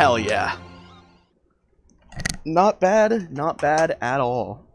Hell yeah. Not bad, not bad at all.